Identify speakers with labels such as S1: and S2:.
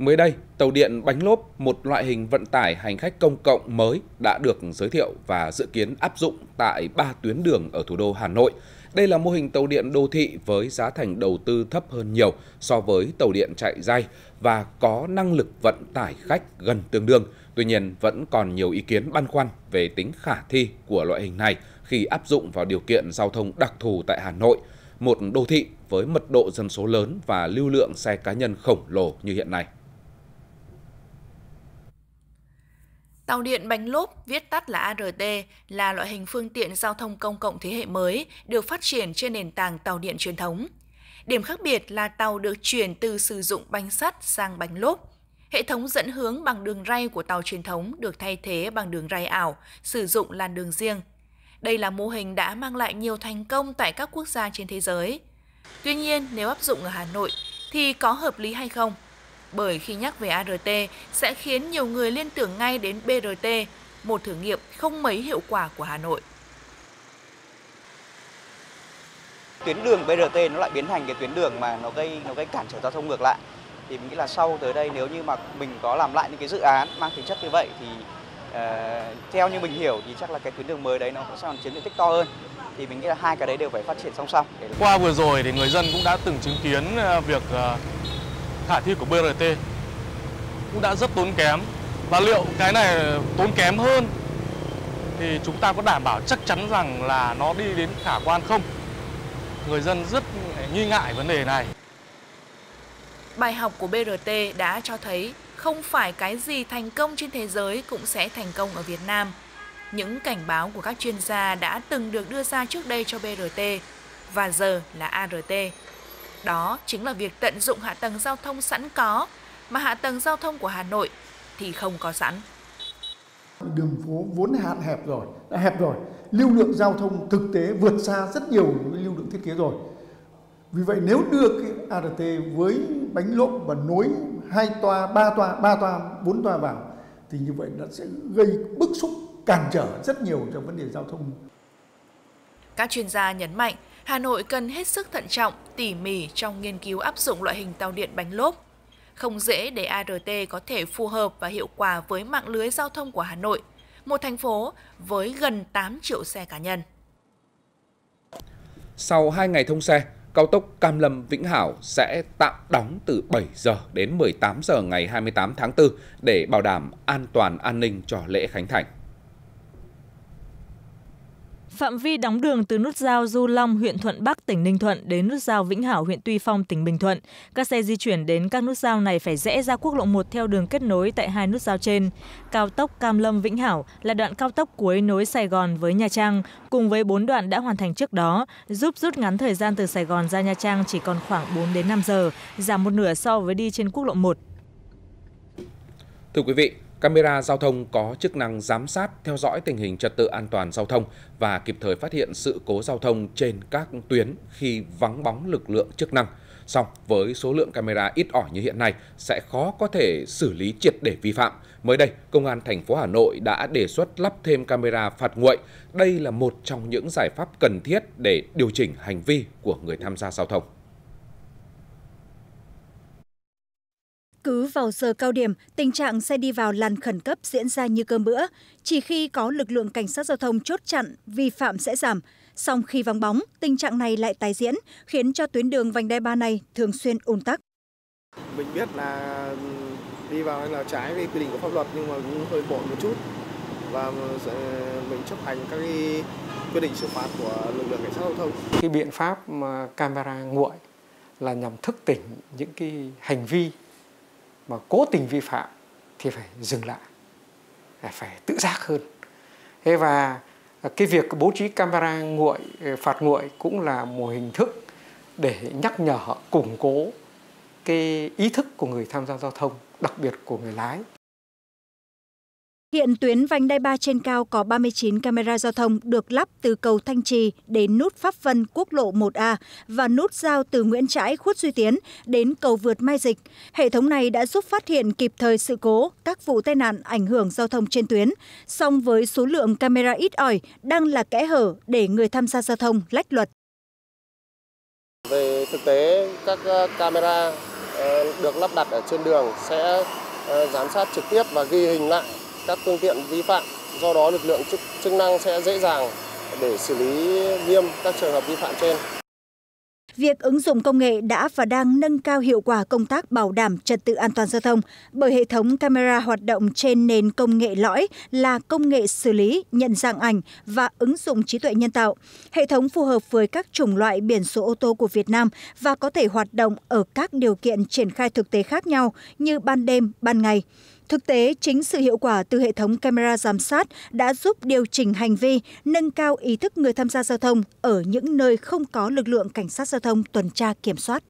S1: Mới đây, tàu điện bánh lốp, một loại hình vận tải hành khách công cộng mới đã được giới thiệu và dự kiến áp dụng tại ba tuyến đường ở thủ đô Hà Nội. Đây là mô hình tàu điện đô thị với giá thành đầu tư thấp hơn nhiều so với tàu điện chạy dây và có năng lực vận tải khách gần tương đương. Tuy nhiên, vẫn còn nhiều ý kiến băn khoăn về tính khả thi của loại hình này khi áp dụng vào điều kiện giao thông đặc thù tại Hà Nội, một đô thị với mật độ dân số lớn và lưu lượng xe cá nhân khổng lồ như hiện nay.
S2: Tàu điện bánh lốp, viết tắt là ART, là loại hình phương tiện giao thông công cộng thế hệ mới được phát triển trên nền tảng tàu điện truyền thống. Điểm khác biệt là tàu được chuyển từ sử dụng bánh sắt sang bánh lốp. Hệ thống dẫn hướng bằng đường ray của tàu truyền thống được thay thế bằng đường ray ảo, sử dụng làn đường riêng. Đây là mô hình đã mang lại nhiều thành công tại các quốc gia trên thế giới. Tuy nhiên, nếu áp dụng ở Hà Nội thì có hợp lý hay không? Bởi khi nhắc về ART sẽ khiến nhiều người liên tưởng ngay đến BRT, một thử nghiệm không mấy hiệu quả của Hà Nội.
S3: Tuyến đường BRT nó lại biến thành cái tuyến đường mà nó gây nó gây cản trở giao thông ngược lại. Thì mình nghĩ là sau tới đây nếu như mà mình có làm lại những cái dự án mang tính chất như vậy thì uh, theo như mình hiểu thì chắc là cái tuyến đường mới đấy nó sẽ còn chiếm diện tích to hơn thì mình nghĩ là hai cái đấy đều phải phát triển song song.
S4: Qua vừa rồi thì người dân cũng đã từng chứng kiến ờ, việc ờ, khả thi của BRT cũng đã rất tốn kém và liệu cái này tốn kém hơn thì chúng ta có đảm bảo chắc chắn rằng là nó đi đến khả quan không? Người dân rất nghi ngại vấn đề này.
S2: Bài học của BRT đã cho thấy không phải cái gì thành công trên thế giới cũng sẽ thành công ở Việt Nam. Những cảnh báo của các chuyên gia đã từng được đưa ra trước đây cho BRT và giờ là ART. Đó chính là việc tận dụng hạ tầng giao thông sẵn có, mà hạ tầng giao thông của Hà Nội thì không có sẵn.
S5: Đường phố vốn hạn hẹp rồi, đã hẹp rồi. Lưu lượng giao thông thực tế vượt xa rất nhiều lưu lượng thiết kế rồi. Vì vậy nếu đưa cái ART với bánh lốp và nối hai toa, ba toa, ba toa, bốn toa vào thì như vậy nó sẽ gây bức xúc cản trở rất nhiều trong vấn đề giao thông.
S2: Các chuyên gia nhấn mạnh Hà Nội cần hết sức thận trọng, tỉ mỉ trong nghiên cứu áp dụng loại hình tàu điện bánh lốp. Không dễ để ART có thể phù hợp và hiệu quả với mạng lưới giao thông của Hà Nội, một thành phố với gần 8 triệu xe cá nhân.
S1: Sau 2 ngày thông xe, cao tốc Cam Lâm Vĩnh Hảo sẽ tạm đóng từ 7 giờ đến 18 giờ ngày 28 tháng 4 để bảo đảm an toàn an ninh cho lễ khánh thành.
S6: Phạm vi đóng đường từ nút giao Du Long, huyện Thuận Bắc, tỉnh Ninh Thuận đến nút giao Vĩnh Hảo, huyện Tuy Phong, tỉnh Bình Thuận. Các xe di chuyển đến các nút giao này phải rẽ ra quốc lộ 1 theo đường kết nối tại hai nút giao trên. Cao tốc Cam Lâm Vĩnh Hảo là đoạn cao tốc cuối nối Sài Gòn với Nha Trang, cùng với 4 đoạn đã hoàn thành trước đó, giúp rút ngắn thời gian từ Sài Gòn ra Nha Trang chỉ còn khoảng 4 đến 5 giờ, giảm một nửa so với đi trên quốc lộ 1.
S1: Thưa quý vị, Camera giao thông có chức năng giám sát, theo dõi tình hình trật tự an toàn giao thông và kịp thời phát hiện sự cố giao thông trên các tuyến khi vắng bóng lực lượng chức năng. Song với số lượng camera ít ỏi như hiện nay sẽ khó có thể xử lý triệt để vi phạm. Mới đây, Công an thành phố Hà Nội đã đề xuất lắp thêm camera phạt nguội. Đây là một trong những giải pháp cần thiết để điều chỉnh hành vi của người tham gia giao thông.
S7: Vào giờ cao điểm, tình trạng xe đi vào làn khẩn cấp diễn ra như cơm bữa. Chỉ khi có lực lượng cảnh sát giao thông chốt chặn, vi phạm sẽ giảm. Song khi vắng bóng, tình trạng này lại tái diễn, khiến cho tuyến đường vành đai ba này thường xuyên ùn tắc.
S8: Mình biết là đi vào là trái với quy định của pháp luật nhưng mà cũng hơi bội một chút và mình chấp hành các cái quy định xử phạt của lực lượng cảnh sát giao thông.
S9: Cái biện pháp mà camera nguội là nhằm thức tỉnh những cái hành vi mà cố tình vi phạm thì phải dừng lại à, phải tự giác hơn. Thế và à, cái việc bố trí camera nguội à, phạt nguội cũng là một hình thức để nhắc nhở, củng cố cái ý thức của người tham gia giao thông, đặc biệt của người lái.
S7: Hiện tuyến vành đai 3 trên cao có 39 camera giao thông được lắp từ cầu Thanh Trì đến nút Pháp Vân quốc lộ 1A và nút giao từ Nguyễn Trãi Khuất Duy Tiến đến cầu vượt Mai Dịch. Hệ thống này đã giúp phát hiện kịp thời sự cố, các vụ tai nạn ảnh hưởng giao thông trên tuyến. Song với số lượng camera ít ỏi đang là kẽ hở để người tham gia giao thông lách luật.
S8: Về thực tế, các ờ, camera ờ, được lắp đặt ở trên đường sẽ ờ, giám sát trực tiếp và ghi hình lại các phương tiện vi phạm. Do đó lực lượng chức, chức năng sẽ dễ dàng để xử lý nghiêm các trường hợp vi phạm trên.
S7: Việc ứng dụng công nghệ đã và đang nâng cao hiệu quả công tác bảo đảm trật tự an toàn giao thông bởi hệ thống camera hoạt động trên nền công nghệ lõi là công nghệ xử lý, nhận dạng ảnh và ứng dụng trí tuệ nhân tạo. Hệ thống phù hợp với các chủng loại biển số ô tô của Việt Nam và có thể hoạt động ở các điều kiện triển khai thực tế khác nhau như ban đêm, ban ngày. Thực tế, chính sự hiệu quả từ hệ thống camera giám sát đã giúp điều chỉnh hành vi, nâng cao ý thức người tham gia giao thông ở những nơi không có lực lượng cảnh sát giao thông tuần tra kiểm soát.